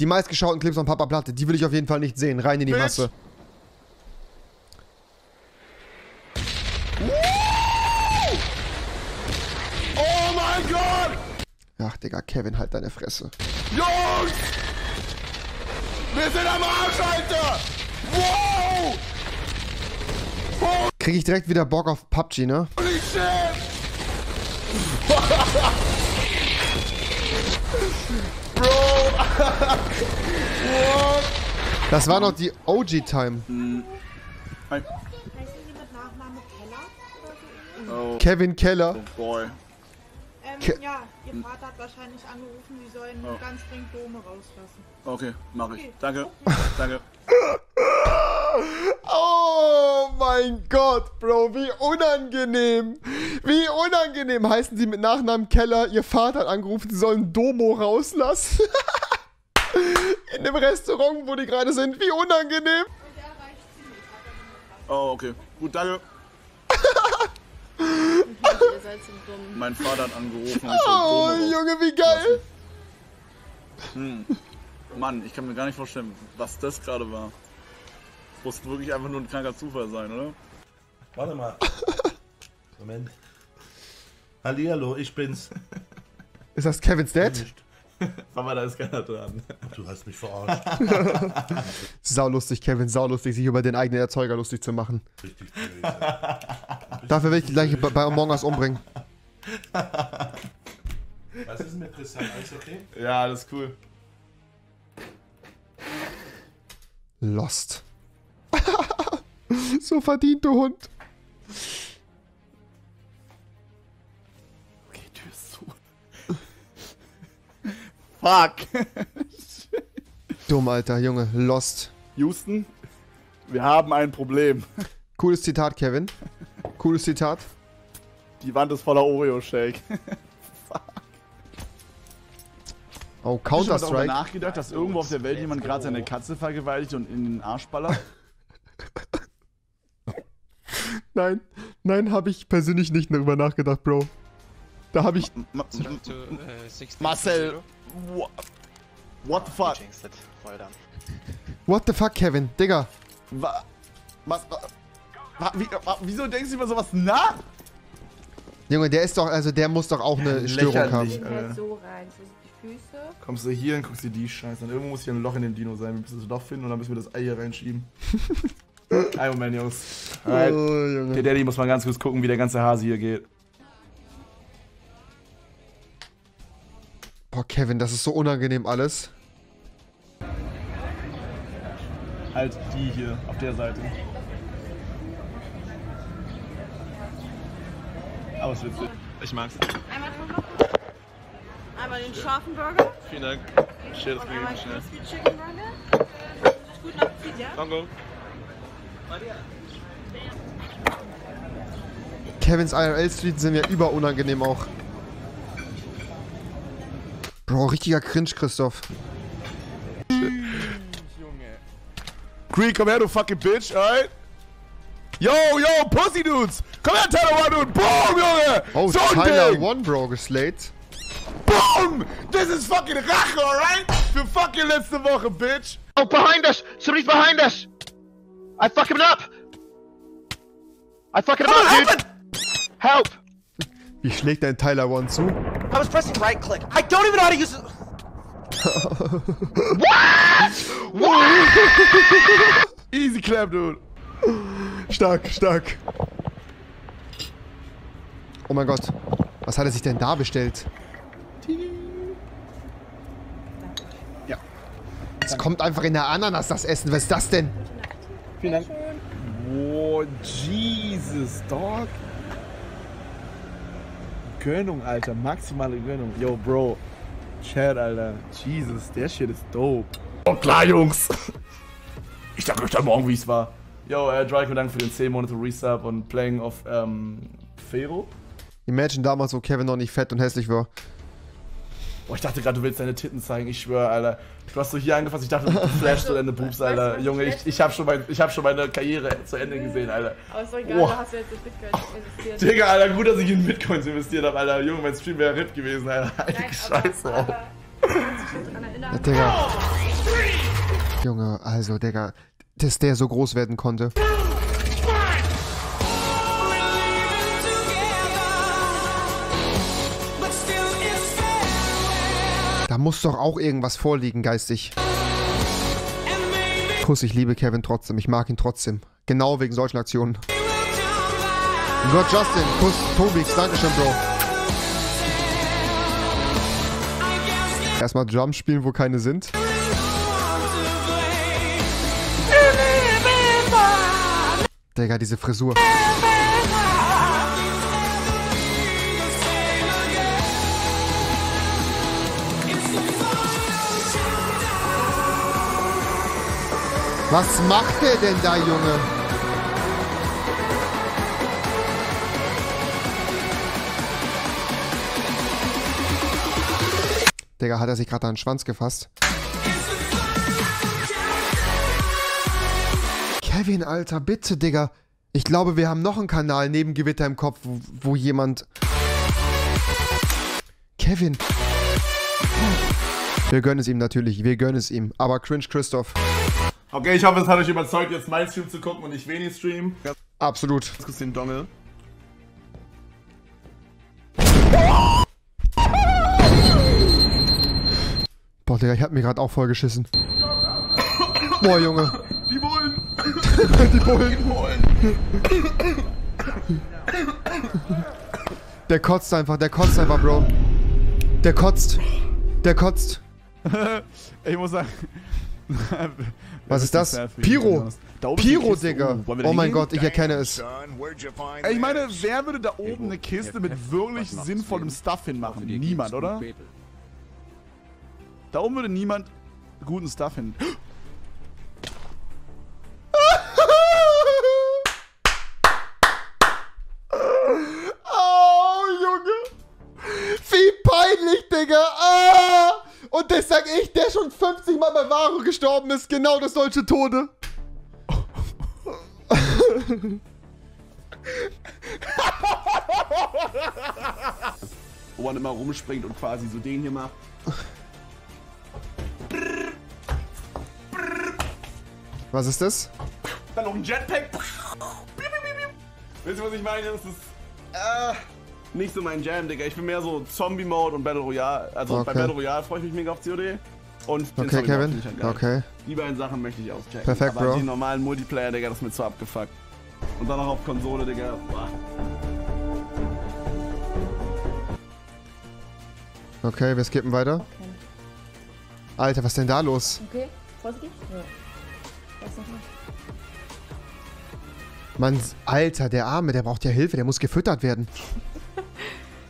Die meistgeschauten Clips von Papa Platte, die will ich auf jeden Fall nicht sehen. Rein in die Bitch. Masse. Oh mein Gott! Ach, Digga, Kevin, halt deine Fresse. Jungs! Wir sind am Arsch, Alter! Wow! Krieg ich direkt wieder Bock auf PUBG, ne? Holy shit! Bro! Das war noch die OG-Time. Hi. Heißen Sie mit Nachname Keller? oder so? Oh, Kevin Keller. boy. Ähm, Ke- ja, Ihr Vater hat wahrscheinlich angerufen, Sie sollen Oh. ganz dringend Dome rauslassen. Okay, mach ich. Danke. Danke. Oh mein Gott, Bro, wie unangenehm. Wie unangenehm. Heißen Sie mit Nachnamen Keller, Ihr Vater hat angerufen, Sie sollen Domo rauslassen. In dem Restaurant, wo die gerade sind. Wie unangenehm. Oh, okay. Gut, danke. Mein Vater hat angerufen. Oh, Junge, wie geil. Mann, ich kann mir gar nicht vorstellen, was das gerade war. Muss wirklich einfach nur ein kranker Zufall sein, oder? Warte mal. Moment. Hallihallo, ich bin's. Ist das Kevin's Dad? Mama, da ist keiner dran. Du hast mich verarscht. Sau lustig, Kevin, sau lustig, sich über den eigenen Erzeuger lustig zu machen. Richtig. Dafür will ich dich gleich bei- bei Among Us umbringen. Was ist mit Christian? Alles okay? Ja, alles cool. Lost. so verdient, du Hund. Fuck. Dumm, Alter, Junge, Lost. Houston, wir haben ein Problem. Cooles Zitat, Kevin. Cooles Zitat. Die Wand ist voller Oreo-Shake. Oh, Hast du darüber Counter-Strike. nachgedacht, dass irgendwo auf der Welt jemand gerade seine Katze vergewaltigt und in den Arsch ballert? Nein, nein, habe ich persönlich nicht darüber nachgedacht, Bro. Da habe ich. Ma to uh, 16 Marcel, what, what the fuck? Jinxed it. Well done. What the fuck, Kevin? Digga. Wa, was, wa, wa, wie, wa, wieso denkst du über sowas nach? Junge, der ist doch, also der muss doch auch eine Störung haben. Äh. halt so rein. So die Füße. Kommst du hier und guckst dir die Scheiße an. Irgendwo muss hier ein Loch in dem Dino sein. Wir müssen das Loch finden und dann müssen wir das Ei hier reinschieben. Ein Moment, Jungs. Oh, Alright. Junge. Der Daddy muss mal ganz kurz gucken, wie der ganze Hase hier geht. Boah, Kevin, das ist so unangenehm alles. Halt die hier, auf der Seite. Aber es witzig. Ich mag's. Einmal. Einmal den scharfen Burger. Vielen Dank. Das Und einmal schnell. Chicken Burger. Guten Appetit, ja? Danke. Kevins IRL Street sind ja überunangenehm auch. Bro, richtiger Cringe, Christoph. Green, komm her, du fucking bitch, alright? Yo, yo, Pussy Dudes! Komm her, Tyler One Dude! Boom, Junge! Oh, so ein Tyler Ding! One, Bro, geslayed. Boom! Das ist fucking Rache, alright? Für fucking letzte Woche, bitch! Oh, behind us! Somebody's behind us! I fuck him up! I fuck him up, dude! Help! Wie schlägt dein Tyler One zu? I was pressing right click. I don't even know how to use it. Easy clap, dude! Stark, stark. Oh mein Gott. Was hat er sich denn da bestellt? Ja. Es kommt einfach in der Ananas das Essen. Was ist das denn? Vielen Dank. Oh, Jesus, Dog. Gönnung, Alter. Maximale Gönnung. Yo, Bro. Chat, Alter. Jesus, der Shit ist dope. Oh, klar, Jungs. Ich sag euch dann morgen, wie es war. Yo, äh, Draco, danke für den 10 Monate Resub und Playing of, ähm, Fero. Imagine damals, wo Kevin noch nicht fett und hässlich war. Boah, ich dachte gerade, du willst deine Titten zeigen. Ich schwöre, Alter. Du hast so hier angefasst, ich dachte, du flashst so deine Boobs, Alter. Weißt du, Junge, ich ich, ich, hab schon mein, ich hab schon meine Karriere zu Ende gesehen, Alter. Aber ist doch egal, Boah. da hast du jetzt in Bitcoin investiert. Digga, Alter, gut, dass ich in Bitcoins investiert habe, Alter. Junge, mein Stream wäre RIP gewesen, Alter. Heilige Nein, Scheiße, aber, Alter. aber, kannst du dich daran erinnern? Ja, Digga. Junge, also, Digga, dass der so groß werden konnte. Da muss doch auch irgendwas vorliegen, geistig. Kuss, ich liebe Kevin trotzdem. Ich mag ihn trotzdem. Genau wegen solchen Aktionen. Gott, Justin. Kuss, Tobix. Dankeschön, Bro. Erstmal Drums spielen, wo keine sind. Digga, diese Frisur. Was macht der denn da, Junge? Digga, hat er sich gerade an den Schwanz gefasst? Kevin, Alter, bitte, Digga. Ich glaube, wir haben noch einen Kanal neben Gewitter im Kopf, wo, wo jemand... Kevin. Wir gönnen es ihm natürlich, wir gönnen es ihm. Aber cringe Christoph. Okay, ich hoffe, es hat euch überzeugt, jetzt meinen Stream zu gucken und nicht Veni Stream. Ganz Absolut. kurz den Dongel. Boah, Digga, ich hab mir gerade auch voll geschissen. Boah, Junge. Die wollen! Die Bullen. Der kotzt einfach, der kotzt einfach, Bro. Der kotzt. Der kotzt. Ich muss sagen. Was ist das? Pyro, Kiste. Digga. Oh, Oh mein? Gott, ich erkenne es. Ey, Ich meine, wer würde da oben eine Kiste mit wirklich sinnvollem Stuff hinmachen? Niemand, oder? Da oben würde niemand guten Stuff hin. Das sag ich, der schon 50 Mal bei Varo gestorben ist. Genau das solche Tode. Wo man immer rumspringt und quasi so den hier macht. Was ist das? Dann noch ein Jetpack. Wisst ihr, was ich meine? Das ist äh, nicht so mein Jam, Digga. Ich bin mehr so Zombie-Mode und Battle Royale. Also bei Okay. Battle Royale freue ich mich mega auf COD. Und Okay, Kevin. halt. Okay. Die beiden Sachen möchte ich auschecken. Perfekt, Aber Bro. den normalen Multiplayer, Digga, das ist mir zu abgefuckt. Und dann noch auf Konsole, Digga. Boah. Okay, wir skippen weiter. Alter, was ist denn da los? Okay, vorsichtig. Ja. Was nochmal? Mann, Alter, der Arme, der braucht ja Hilfe, der muss gefüttert werden.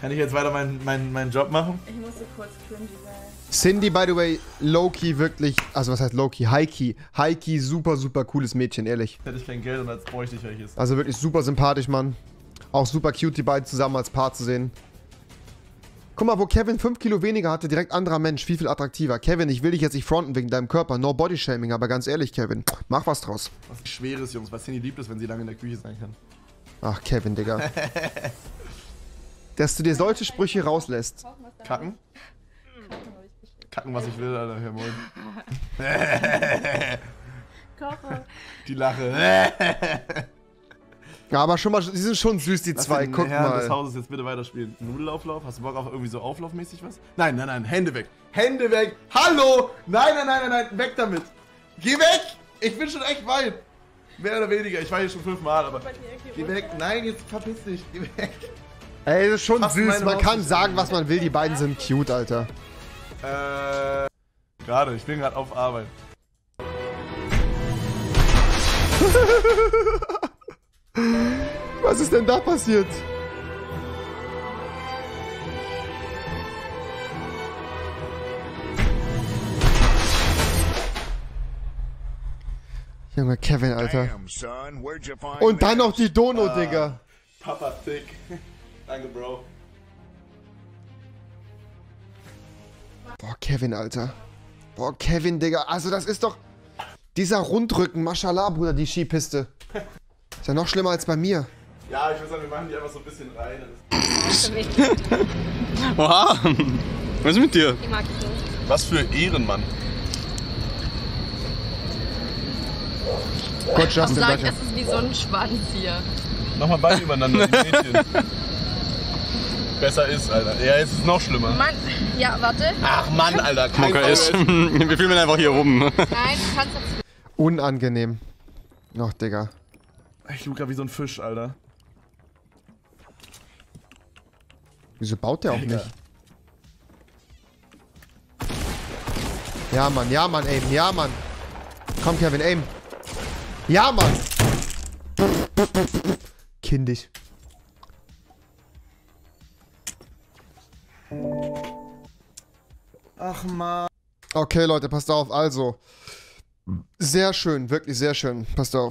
Kann ich jetzt weiter meinen mein, meinen Job machen? Ich musste kurz cringy sein. Cindy, by the way, Loki wirklich, also was heißt Loki? Heiki. Heiki, super, super cooles Mädchen, ehrlich. Hätte ich kein Geld und als bräuchte ich welches. Also wirklich super sympathisch, Mann. Auch super cute, die beiden zusammen als Paar zu sehen. Guck mal, wo Kevin 5 Kilo weniger hatte, direkt anderer Mensch, viel, viel attraktiver. Kevin, ich will dich jetzt nicht fronten wegen deinem Körper, no Bodyshaming, aber ganz ehrlich, Kevin, mach was draus. Was Schweres, Jungs, was Cindy liebt es, wenn sie lange in der Küche sein kann. Ach, Kevin, Digga. Dass du dir solche Sprüche rauslässt. Kacken? Kacken, was ich will, Alter, hör moin. Koche. Die Lache. Ja, aber schon mal, die sind schon süß, die zwei, den guck Herrn des mal. Hauses jetzt bitte weiterspielen. Nudelauflauf? Hast du Bock auf irgendwie so auflaufmäßig was? Nein, nein, nein, Hände weg. Hände weg. Hallo! Nein, nein, nein, nein, nein, weg damit. Geh weg! Ich bin schon echt weit. Mehr oder weniger. Ich war hier schon fünfmal, aber. Geh weg. Nein, jetzt verpiss dich. Geh weg. Ey, das ist schon Fast süß, man kann sagen, was man will, die beiden sind cute, Alter. Äh. Gerade, ich bin gerade auf Arbeit. Was ist denn da passiert? Junge, Kevin, Alter. Und dann noch die Dono, Digga. Papa Thick. Danke, Bro. Boah, Kevin, Alter. Boah, Kevin, Digga. Also, das ist doch. Dieser Rundrücken, Mashallah, Bruder, die Skipiste. Ist ja noch schlimmer als bei mir. Ja, ich würde sagen, wir machen die einfach so ein bisschen rein. Oha! Was ist mit dir? Ich mag es nicht. Was für Ehrenmann. Gott, Justin, Sag, danke. das ist wie so ein Schwanz hier. Nochmal beide übereinander, die Mädchen. Besser ist, Alter. Ja, jetzt ist es noch schlimmer. Mann, ja, warte. Ach Mann, Alter. Kein Mocker ist. Wir filmen einfach hier oben. Nein, du kannst jetzt. Unangenehm. Ach, Digga. Ich luke wie so ein Fisch, Alter. Wieso baut der auch Digga. nicht? Ja, Mann, ja, Mann, aim, ja, Mann. Komm, Kevin, aim. Ja, Mann. Kindisch. Ach Mann. Okay, Leute, passt auf. Also, sehr schön, wirklich sehr schön. Passt auf.